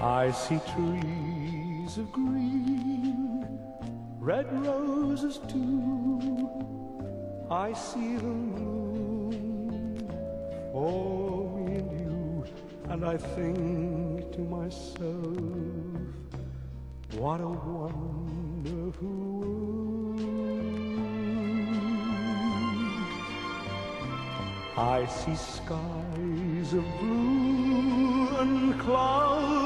I see trees of green, red roses too. I see them bloom for me and you, and I think to myself, what a wonderful world. I see skies of blue and clouds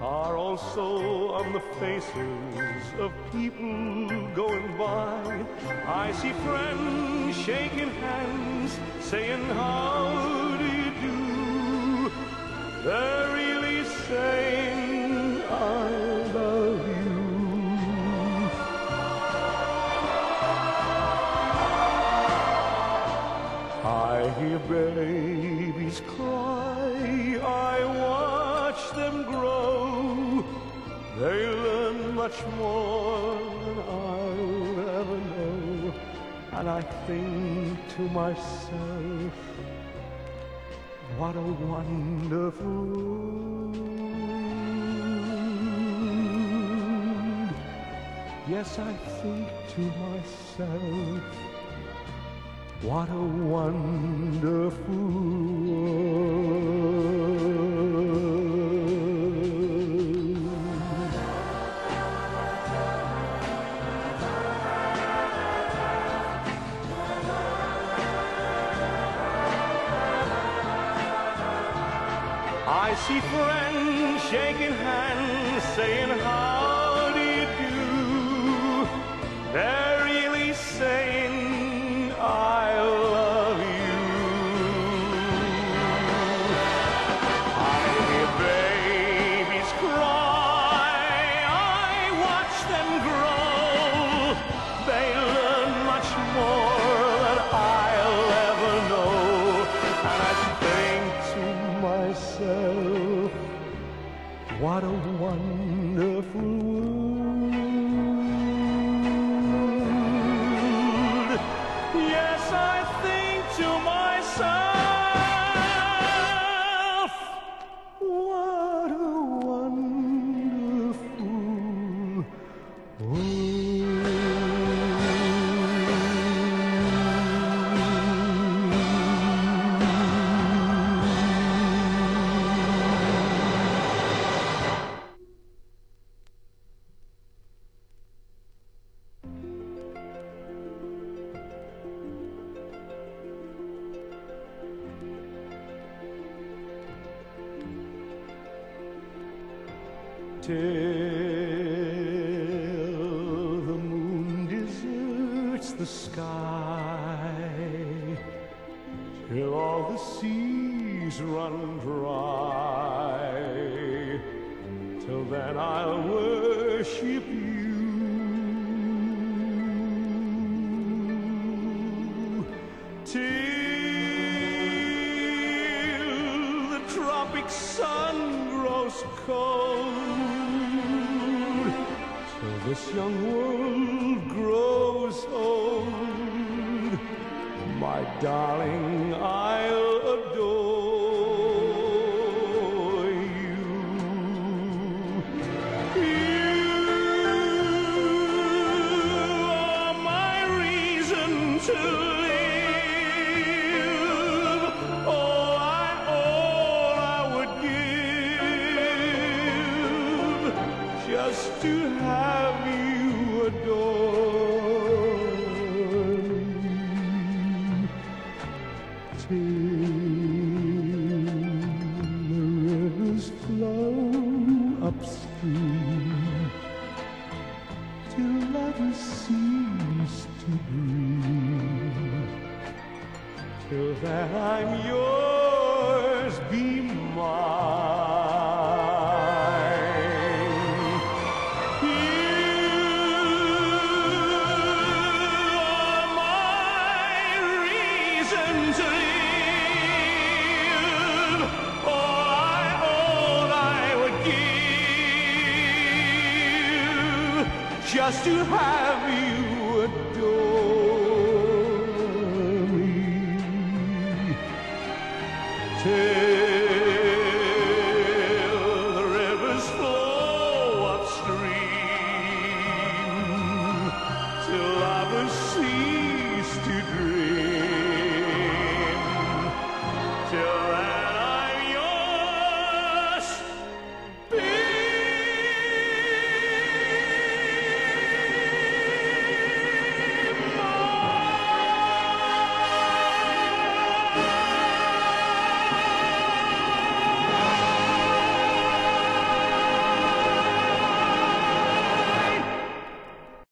are also on the faces of people going by. I see friends shaking hands, saying, How do you do? They're really saying, much more than I'll ever know. And I think to myself, what a wonderful world. Yes, I think to myself, what a wonderful see friends shaking hands, saying, How do you do? Wonderful the sky, till all the seas run dry. Till then I'll worship you. Till the tropic sun grows cold, this young world grows old, my darling, I'll adore just to have you adore me till the rivers flow upstream, till lovers cease to breathe, till then I'm yours, be just to have you adore